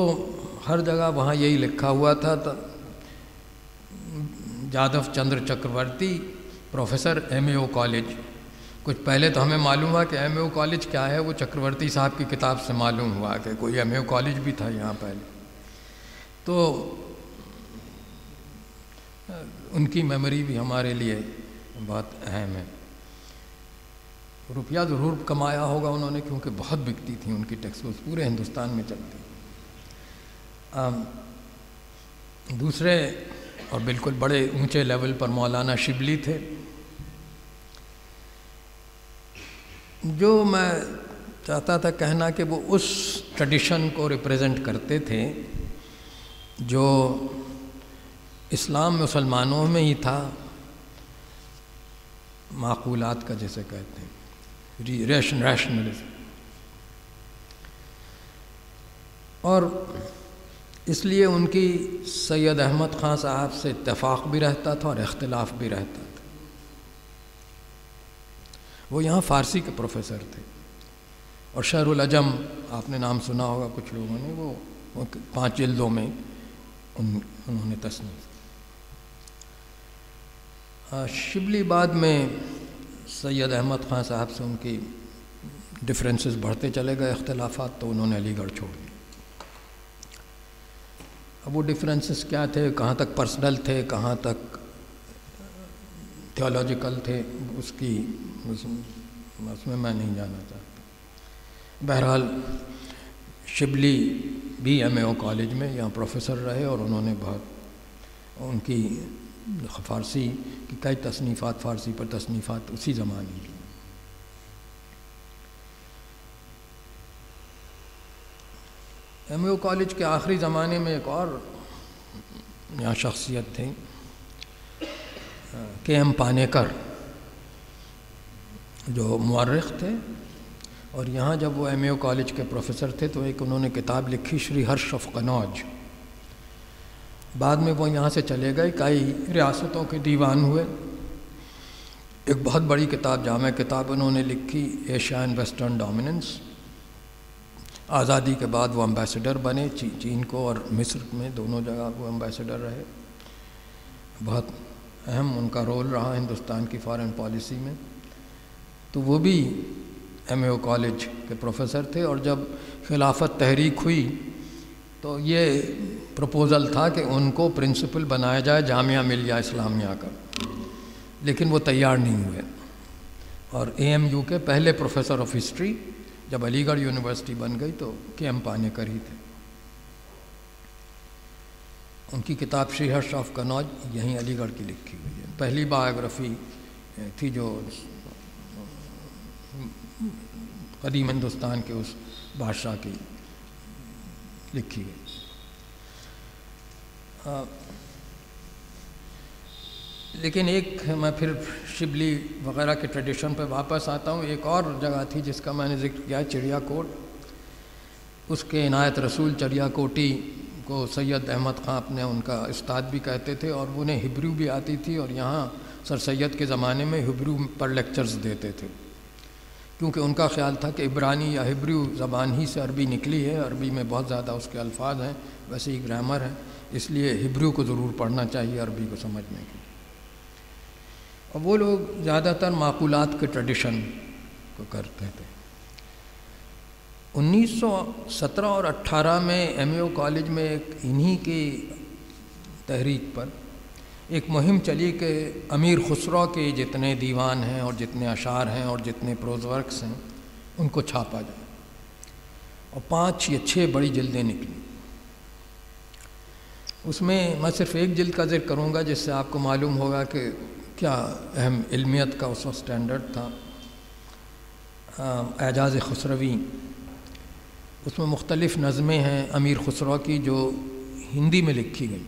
ہر جگہ وہاں یہی لکھا ہوا تھا۔ تو Jadu Chandra Chakravarti professor M A O college. کچھ پہلے تو ہمیں معلوم ہوا کہ ایم اے او کالج کیا ہے، وہ چکرورتی صاحب کی کتاب سے معلوم ہوا کہ کوئی ایم اے او کالج بھی تھا یہاں پہلے۔ تو، ان کی میموری بھی ہمارے لیے بہت اہم ہے۔ روپیہ ضرور کمایا ہوگا انہوں نے، کیونکہ بہت بکتی تھیں ان کی ٹیکس بکس پورے ہندوستان میں چلتی۔ دوسرے اور بالکل بڑے اونچے لیول پر مولانا شبلی تھے۔ جو میں چاہتا تھا کہنا کہ وہ اس ٹریڈیشن کو ریپریزنٹ کرتے تھے جو اسلام مسلمانوں میں ہی تھا، معقولات کا جیسے کہتے ہیں ریشن ریشنلزم اور اس لیے ان کی سید احمد خان صاحب سے اتفاق بھی رہتا تھا اور اختلاف بھی رہتا تھا۔ وہ یہاں فارسی کے پروفیسر تھے۔ اور شہر العجم، آپ نے نام سنا ہوگا کچھ لوگوں نے، وہ پانچ جلدوں میں ان، انہوں نے تصنیف شبلی بعد میں سید احمد خان صاحب سے ان کی ڈفرینسز بڑھتے چلے گئے، اختلافات تو انہوں نے علی گڑھ چھوڑ دیا۔ اب وہ ڈفرینسز کیا تھے؟ کہاں تک پرسنل تھے؟ کہاں تک تھیولوجیکل تھے، اس کی اس میں میں نہیں جانا چاہتا بہرحال، شبلی بھی ایم اے او کالج میں یہاں پروفیسر رہے اور انہوں نے بہت ان کی فارسی کی کئی تصنیفات، فارسی پر تصنیفات اسی زمانے کی۔ ایم اے او کالج کے آخری زمانے میں ایک اور یہاں شخصیت تھی کے ایم پانے کر۔ جو مورخ تھے، اور یہاں جب وہ ایم اے او کالج کے پروفیسر تھے، تو ایک انہوں نے کتاب لکھی شری ہرش اف قنوج بعد میں وہ یہاں سے چلے گئے، کئی ریاستوں کے دیوان ہوئے۔ ایک بہت بڑی کتاب، جامع کتاب انہوں نے لکھی، ایشین ویسٹرن ڈومیننس۔ آزادی کے بعد وہ امبیسڈر بنے چین کو اور مصر میں دونوں جگہ وہ امبیسڈر رہے۔ بہت اہم ان کا رول رہا ہندوستان کی فارن پالیسی میں۔ تو وہ بھی ایم اے او کالج کے پروفیسر تھے اور جب خلافت تحریک ہوئی تو یہ پروپوزل تھا کہ ان کو پرنسپل بنایا جائے جامعہ ملیہ اسلامیہ کا۔ لیکن وہ تیار نہیں ہوئے۔ اور اے ایم یو کے پہلے پروفیسر آف ہسٹری جب علی گڑھ یونیورسٹی بن گئی تو کے ایم پانے کر ہی تھے۔ ان کی کتاب شریحر شاف کنوج یہیں علی گڑھ کی لکھی ہوئی ہے۔ پہلی بایوگرافی تھی جو قدیم ہندوستان کے اس بادشاہ کی لکھی گئی لیکن ایک میں پھر شبلی وغیرہ کے ٹریڈیشن پہ واپس آتا ہوں۔ ایک اور جگہ تھی جس کا میں نے ذکر کیا، چڑیا کوٹ۔ اس کے عنایت رسول چڑیا کوٹی کو سید احمد خان اپنے ان کا استاد بھی کہتے تھے اور انہیں ہبرو بھی آتی تھی اور یہاں سر سید کے زمانے میں ہبرو پر لیکچرز دیتے تھے۔ کیونکہ ان کا خیال تھا کہ عبرانی یا ہبرو زبان ہی سے عربی نکلی ہے، عربی میں بہت زیادہ اس کے الفاظ ہیں، ویسے ہی گرامر ہے اس لیے ہبرو کو ضرور پڑھنا چاہیے عربی کو سمجھنے کے اور وہ لوگ زیادہ تر معقولات کے ٹریڈیشن کو کرتے تھے۔ انیس سو سترہ اور اٹھارہ میں ایم اے او کالج میں ایک انہی کی تحریک پر ایک مہم چلی کہ امیر خسرو کے جتنے دیوان ہیں اور جتنے اشعار ہیں اور جتنے پروز ورکس ہیں، ان کو چھاپا جائے۔ اور پانچ یا چھ بڑی جلدیں نکلی اس میں میں صرف ایک جلد کا ذکر کروں گا، جس سے آپ کو معلوم ہوگا کہ کیا اہم علمیت کا اس وقت اسٹینڈرڈ تھا۔ اعجاز خسروی۔ اس میں مختلف نظمیں ہیں امیر خسرو کی جو ہندی میں لکھی گئی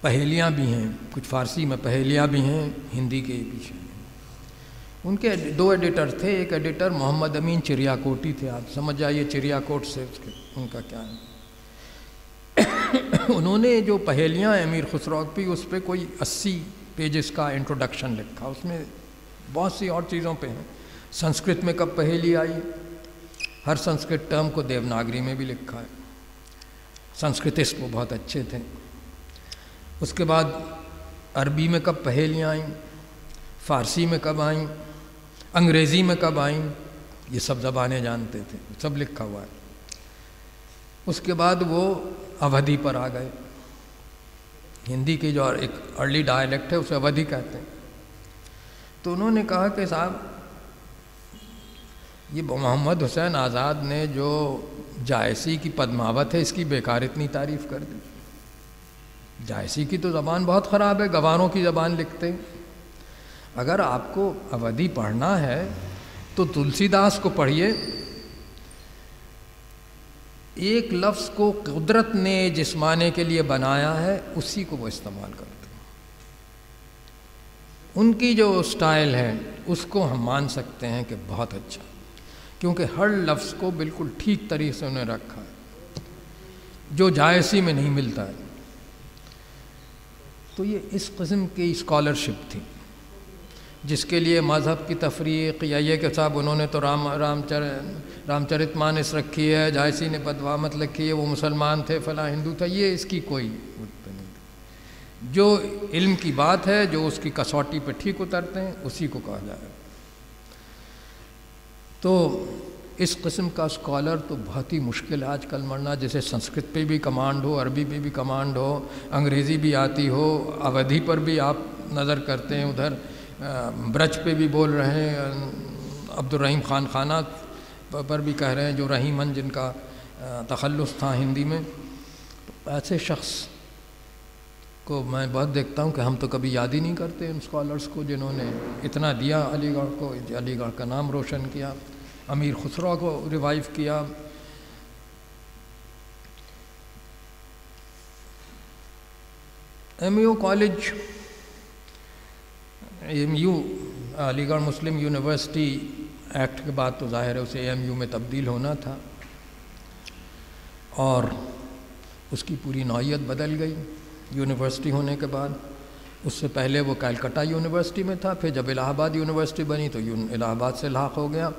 پہیلیاں بھی ہیں، کچھ فارسی میں پہیلیاں بھی ہیں، ہندی کے پیچھے ان کے دو ایڈیٹر تھے، ایک ایڈیٹر محمد امین چڑیا کوٹی تھے۔ آپ سمجھ جائیے چڑیا کوٹ سے اس کے ان کا کیا ہے۔ انہوں نے جو پہیلیاں ہیں امیر خسرو کی، اس پہ کوئی اسی پیجز کا انٹروڈکشن لکھا۔ اس میں بہت سی اور چیزوں پہ ہیں۔ سنسکرت میں کب پہیلی آئی؟ ہر سنسکرت ٹرم کو دیوناگری میں بھی لکھا ہے۔ سنسکرتسٹ وہ بہت اچھے تھے۔ اس کے بعد عربی میں کب پہیلیاں آئیں؟ فارسی میں کب آئیں؟ انگریزی میں کب آئیں؟ یہ سب زبانیں جانتے تھے، سب لکھا ہوا ہے۔ اس کے بعد وہ اودھی پر آ گئے۔ ہندی کی جو ایک ارلی ڈائلیکٹ ہے، اسے اودھی کہتے ہیں۔ تو انہوں نے کہا کہ صاحب یہ محمد حسین آزاد نے جو جائسی کی پدماوت ہے، اس کی بیکار اتنی تعریف کر دی۔ جائسی کی تو زبان بہت خراب ہے گواروں کی زبان لکھتے۔ اگر آپ کو اودھی پڑھنا ہے، تو تلسی داس کو پڑھیے۔ ایک لفظ کو قدرت نے جس معنی کے لیے بنایا ہے، اسی کو وہ استعمال کرتے ان کی جو سٹائل ہے، اس کو ہم مان سکتے ہیں کہ بہت اچھا۔ کیونکہ ہر لفظ کو بالکل ٹھیک طریقے سے انہیں رکھا ہے، جو جائسی میں نہیں ملتا ہے۔ تو یہ اس قسم کی اسکالرشپ تھی، جس کے لیے مذہب کی تفریق یا یہ کہ صاحب انہوں نے تو رام رام چر، رام چرت مانس رکھی ہے جائسی نے بدوامت لکھی ہے، وہ مسلمان تھے، فلاں ہندو تھا یہ اس کی کوئی نہیں تھی۔ جو علم کی بات ہے، جو اس کی کسوٹی پہ ٹھیک اترتے ہیں، اسی کو کہا جائے۔ تو اس قسم کا اسکالر تو بہت ہی مشکل ہے آج کل مرنا، جیسے سنسکرت پہ بھی کمانڈ ہو، عربی پہ بھی کمانڈ ہو، انگریزی بھی آتی ہو اودھی پر بھی آپ نظر کرتے ہیں ادھر برج پہ بھی بول رہے ہیں عبد الرحیم خان خانہ پر بھی کہہ رہے ہیں، جو رحیمن جن کا تخلص تھا ہندی میں۔ ایسے شخص کو میں بہت دیکھتا ہوں کہ ہم تو کبھی یاد ہی نہیں کرتے ان اسکالرس کو جنہوں نے اتنا دیا، علی گڑھ کو، علی گڑھ کا نام روشن کیا۔ امیر خسرو کو ریوائیو کیا۔ M U college M U Aligarh Muslim University act کے بعد تو ظاہر ہے اسے ایم یو میں تبدیل ہونا تھا۔ اور اس کی پوری نوعیت بدل گئی یونیورسٹی ہونے کے بعد۔ اس سے پہلے وہ کیلکٹا یونیورسٹی میں تھا، پھر جب الہ آباد یونیورسٹی بنی تو الہ آباد سے لاحق ہو گیا۔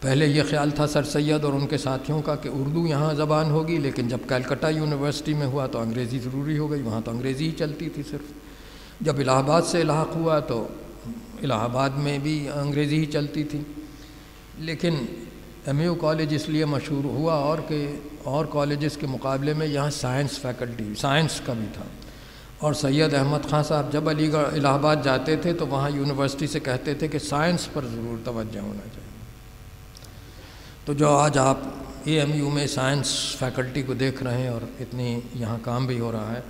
پہلے یہ خیال تھا سر سید اور ان کے ساتھیوں کا کہ اردو یہاں زبان ہوگی، لیکن جب کیلکٹا یونیورسٹی میں ہوا تو انگریزی ضروری ہو گئی، وہاں تو انگریزی ہی چلتی تھی صرف۔ جب الہ آباد سے لاحق ہوا تو الہ آباد میں بھی انگریزی ہی چلتی تھی۔ لیکن ایم یو کالج اس لیے مشہور ہوا اور کہ اور کالجز کے مقابلے میں یہاں سائنس فیکلٹی، سائنس کا بھی تھا۔ اور سید احمد خان صاحب جب علی گڑھ الہ آباد جاتے تھے تو وہاں یونیورسٹی سے کہتے تھے کہ سائنس پر ضرور توجہ ہونا چاہیے۔ تو جو آج آپ اے ایم یو میں سائنس فیکلٹی کو دیکھ رہے ہیں اور اتنی یہاں کام بھی ہو رہا ہے،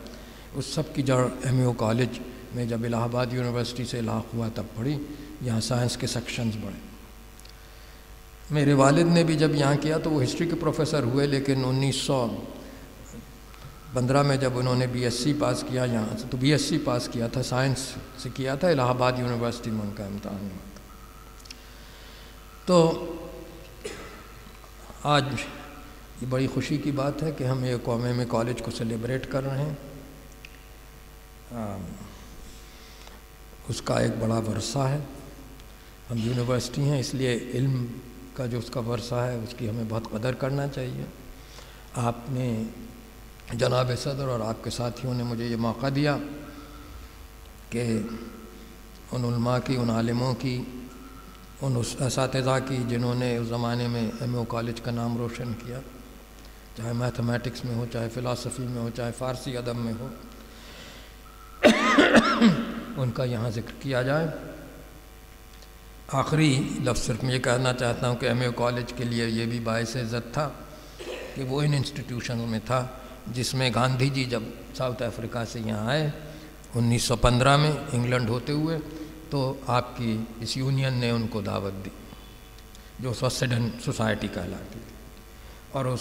اس سب کی جڑ ایم یو کالج میں جب الہ آباد یونیورسٹی سے لاحق ہوا تب پڑھی، یہاں سائنس کے سیکشنز بڑھے۔ میرے والد نے بھی جب یہاں کیا تو وہ ہسٹری کے پروفیسر ہوئے، لیکن انیس سو پندرہ میں جب انہوں نے بی ایس سی پاس کیا یہاں سے، تو بی ایس سی پاس کیا تھا، سائنس سے کیا تھا، الہ آباد یونیورسٹی میں ان کا امتحان ہوا۔ تھا تو آج یہ بڑی خوشی کی بات ہے کہ ہم یہ قومے میں کالج کو سیلیبریٹ کر رہے ہیں۔ اس کا ایک بڑا ورثہ ہے۔ ہم یونیورسٹی ہیں، اس لیے علم کا جو اس کا ورثہ ہے، اس کی ہمیں بہت قدر کرنا چاہیے۔ آپ نے جناب صدر اور آپ کے ساتھیوں نے مجھے یہ موقع دیا کہ ان علماء کی، ان عالموں کی ان اساتذہ کی جنہوں نے اس زمانے میں ایم او کالج کا نام روشن کیا، چاہے میتھمیٹکس میں ہو، چاہے فلاسفی میں ہو، چاہے فارسی ادب میں ہو، ان کا یہاں ذکر کیا جائے۔ آخری لفظ صرف میں یہ کہنا چاہتا ہوں کہ ایم اے کالج کے لیے یہ بھی باعث عزت تھا کہ وہ ان انسٹیٹیوشنوں میں تھا، جس میں گاندھی جی جب ساؤتھ افریقہ سے یہاں آئے، انیس سو پندرہ میں انگلینڈ ہوتے ہوئے تو آپ کی اس یونین نے ان کو دعوت دی، جو سوسیڈن سوسائٹی کہلاتی تھی اور اس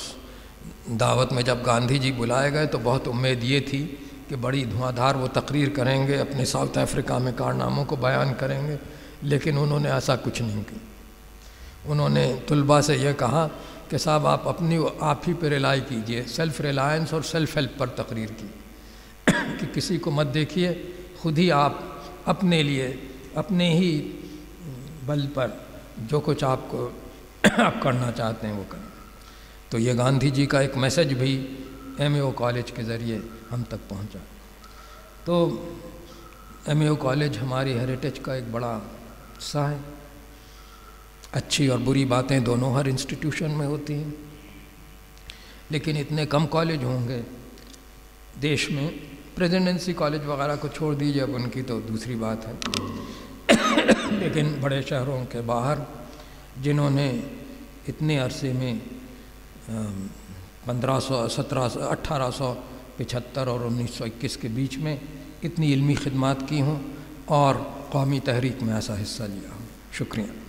دعوت میں جب گاندھی جی بلائے گئے تو بہت امید یہ تھی کہ بڑی دھواں دھار وہ تقریر کریں گے، اپنے ساؤتھ افریقہ میں کارناموں کو بیان کریں گے، لیکن انہوں نے ایسا کچھ نہیں کیا۔ انہوں نے طلباء سے یہ کہا کہ صاحب آپ اپنی آپ ہی پہ ریلائی کیجیے سیلف ریلائنس اور سیلف ہیلپ پر تقریر کی کہ کسی کو مت دیکھیے، خود ہی آپ اپنے لیے اپنے ہی بل پر جو کچھ آپ کو آپ کرنا چاہتے ہیں وہ کریں۔ تو یہ گاندھی جی کا ایک میسج بھی ایم اے او کالج کے ذریعے ہم تک پہنچا۔ تو ایم اے او کالج ہماری ہیریٹیج کا ایک بڑا حصہ ہے۔ اچھی اور بری باتیں دونوں ہر انسٹیٹیوشن میں ہوتی ہیں۔ لیکن اتنے کم کالج ہوں گے، دیش میں پریزیڈنسی کالج وغیرہ کو چھوڑ دیجیے اب ان کی تو دوسری بات ہے۔ لیکن بڑے شہروں کے باہر جنہوں نے اتنے عرصے میں پندرہ سو، سترہ سو، اٹھارہ سو پچہتر اور انیس سو اکیس کے بیچ میں اتنی علمی خدمات کی ہوں اور قومی تحریک میں ایسا حصہ لیا ہوں۔ شکریہ۔